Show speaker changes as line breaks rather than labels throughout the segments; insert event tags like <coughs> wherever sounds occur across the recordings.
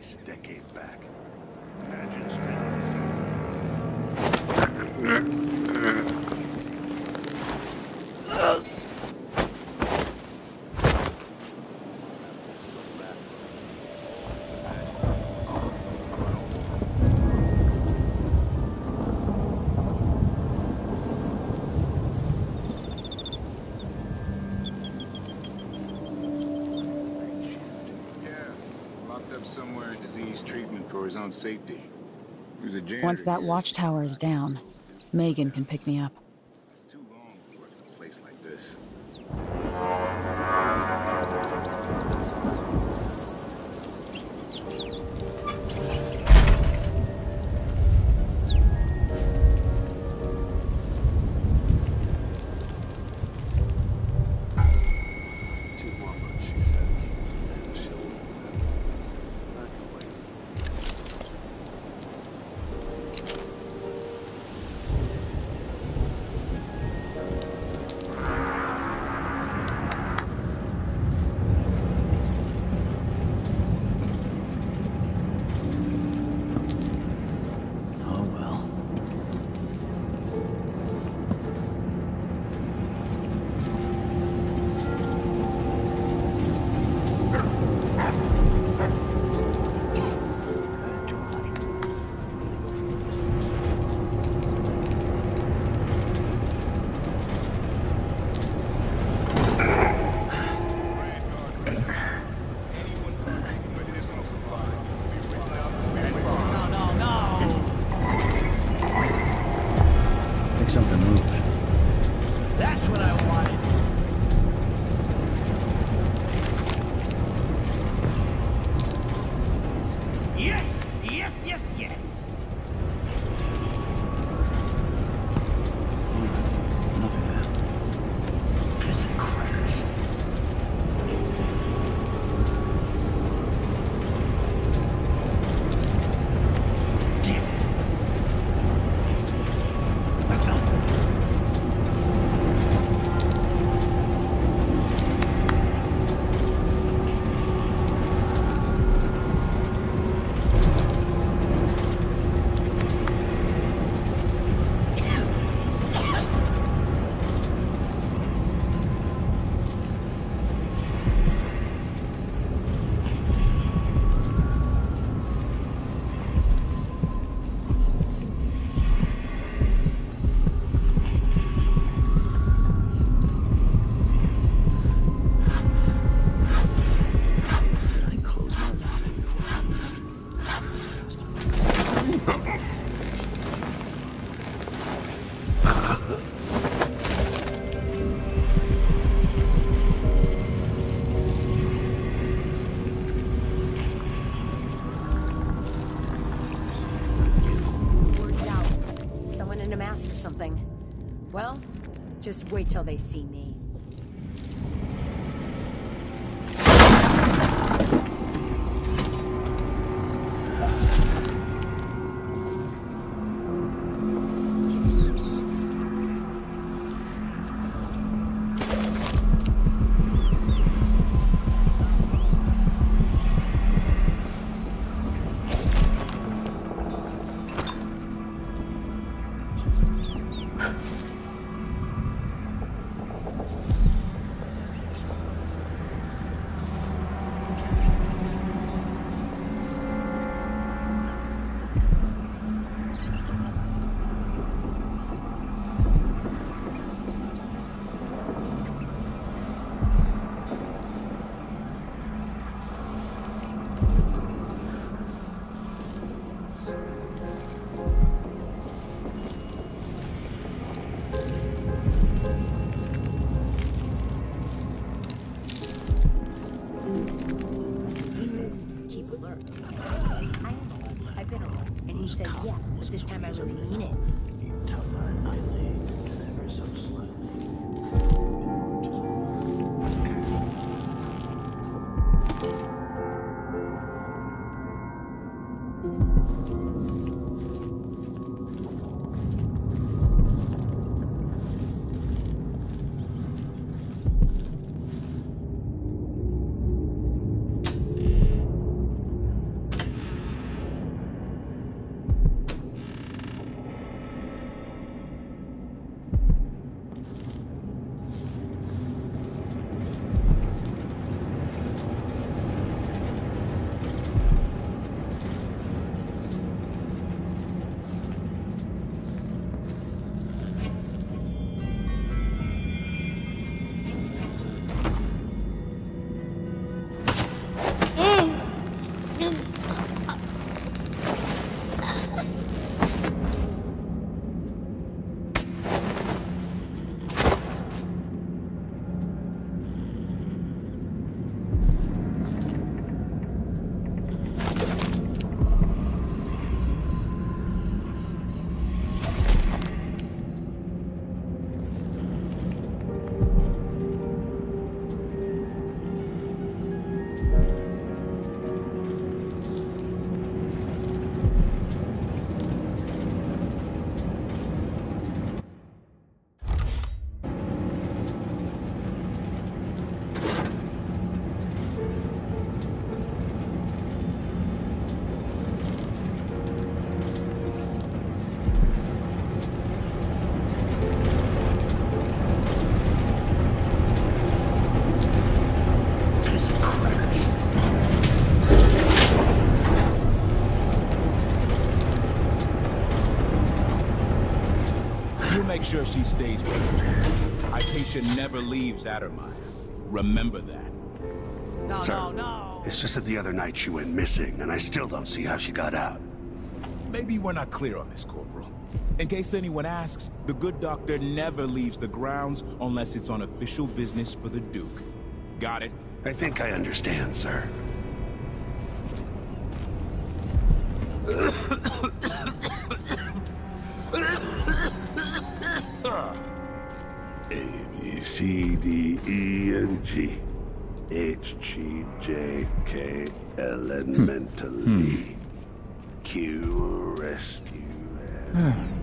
a decade back.
For his own safety. He was a janitor.
Once that watchtower is down, Meagan can pick me up.
It's too long to work in a place like this.
In a mask or something. Well, just wait till they see me.
Sure she stays with you. Hypatia never leaves Addermire. Remember that.
No,
Sir.
no, no.
It's just that the other night she went missing, and I still don't see how she got out.
Maybe we're not clear on this, Corporal. In case anyone asks, the good doctor never leaves the grounds unless it's on official business for the Duke. Got it?
I think I understand, sir. <coughs> <coughs> <coughs> D, E, and G. H, G, J, K, L, and hmm. mental hmm. E. Q, rescue, and...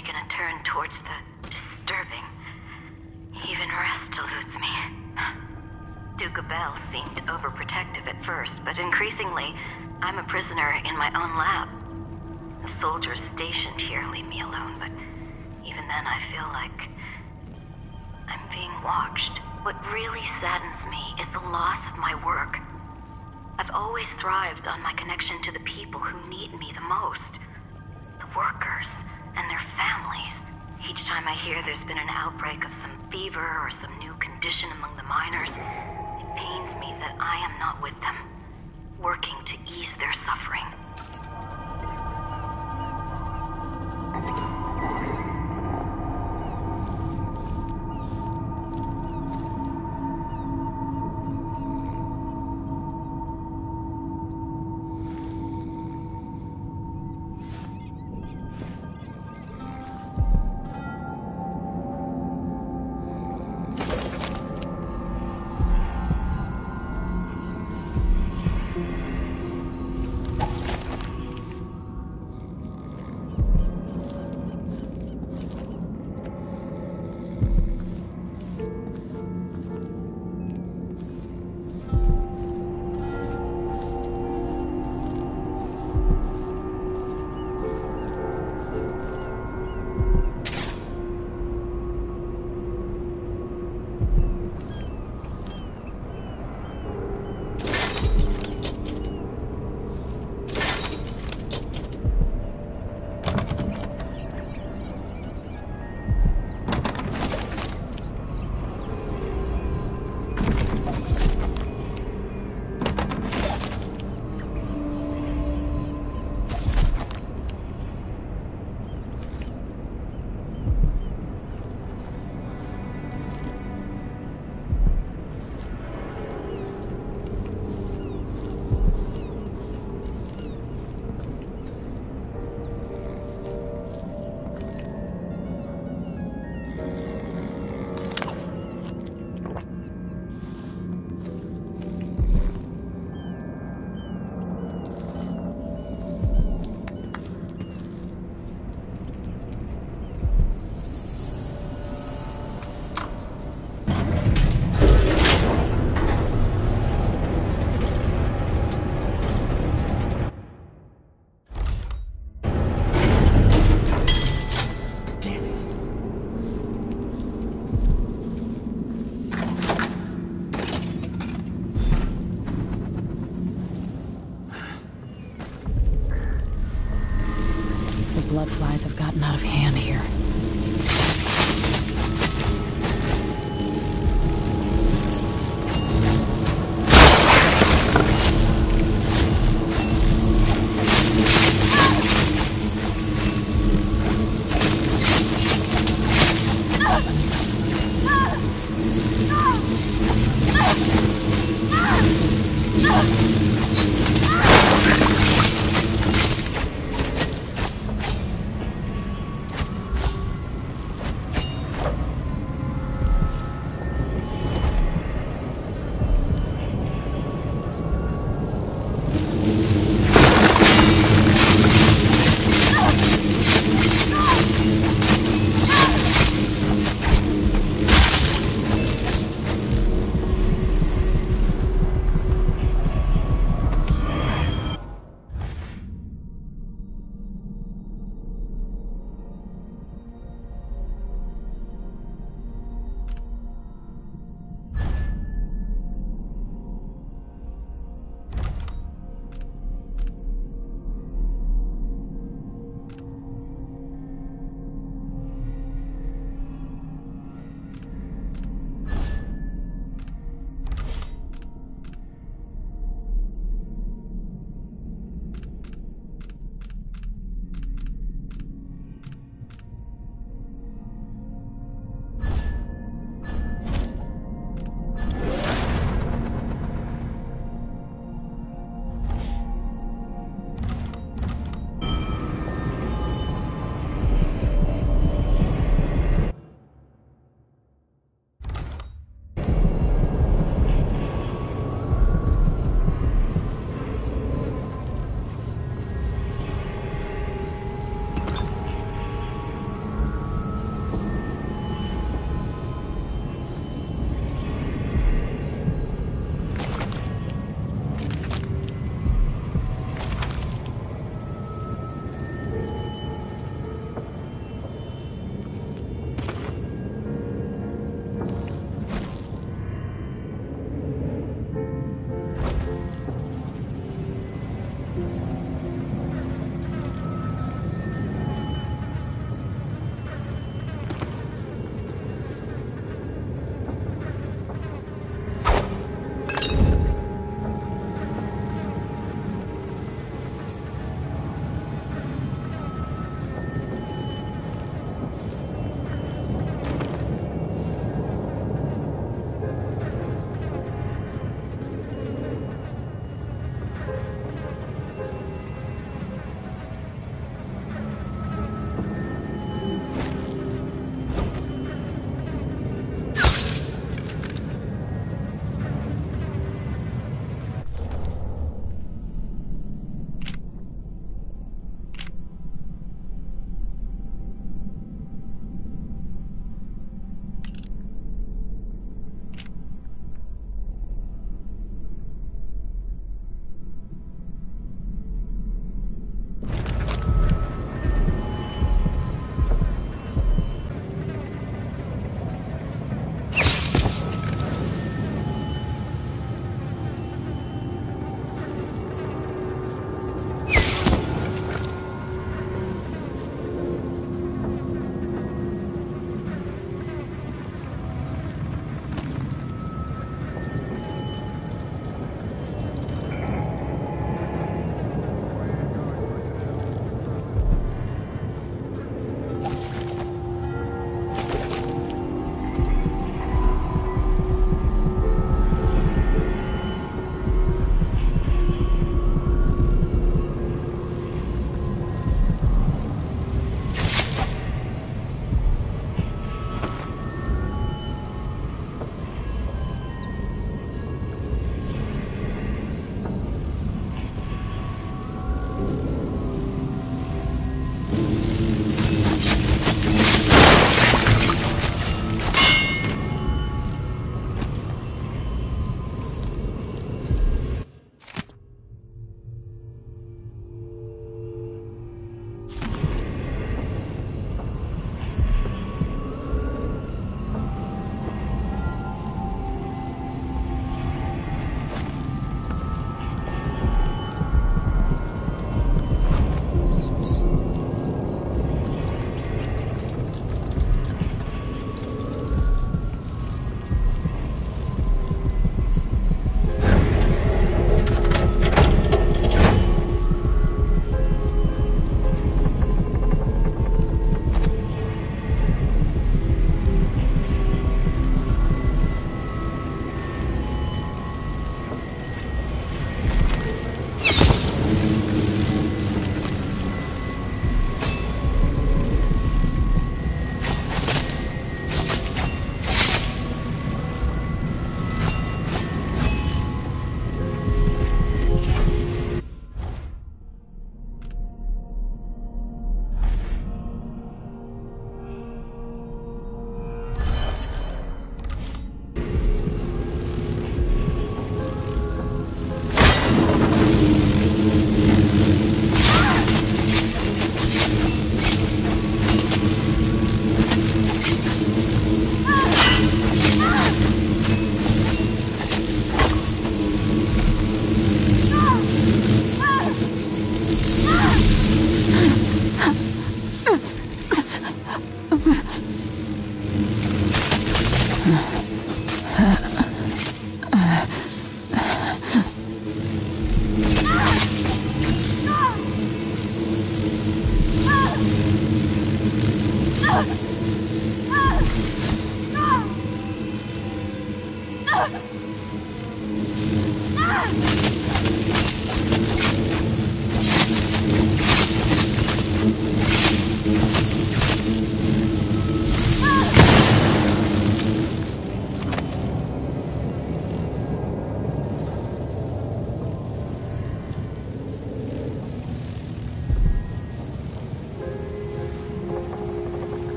taken a turn towards the disturbing. Even rest eludes me. Duke Abele seemed overprotective at first, but increasingly, I'm a prisoner in my own lab. The soldiers stationed here leave me alone, but even then I feel like I'm being watched. What really saddens me is the loss of my work. I've always thrived on my connection to the people who need me the most. The workers and their families. Each time I hear there's been an outbreak of some fever or some new condition among the miners, it pains me that I am not with them, working to ease their suffering.
Out of hand here.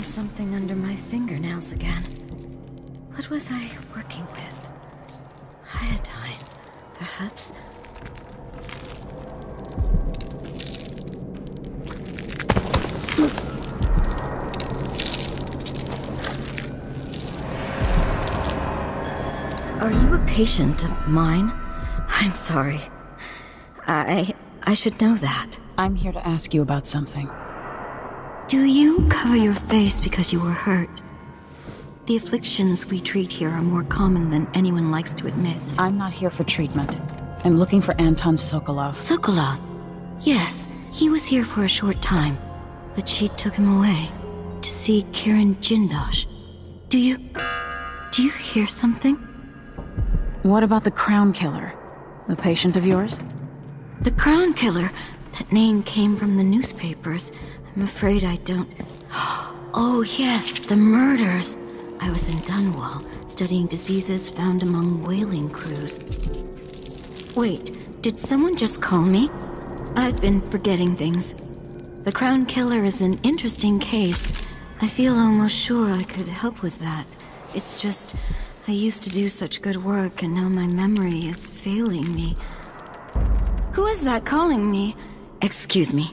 Something under my fingernails again. What was I working with? Iodine, perhaps? Are you a patient of mine? I'm sorry. I. I should know that.
I'm here to ask you about something.
Do you cover your face because you were hurt? The afflictions we treat here are more common than anyone likes to admit.
I'm not here for treatment. I'm looking for Anton Sokolov.
Sokolov. Yes, he was here for a short time, but she took him away to see Kirin Jindosh. Do you. Do you hear something?
What about the Crown Killer? The patient of yours?
The Crown Killer. That name came from the newspapers. I'm afraid I don't. <gasps> Oh, yes, the murders. I was in Dunwall, studying diseases found among whaling crews. Wait, did someone just call me? I've been forgetting things. The Crown Killer is an interesting case. I feel almost sure I could help with that. It's just, I used to do such good work, and now my memory is failing me. Who is that calling me? Excuse me.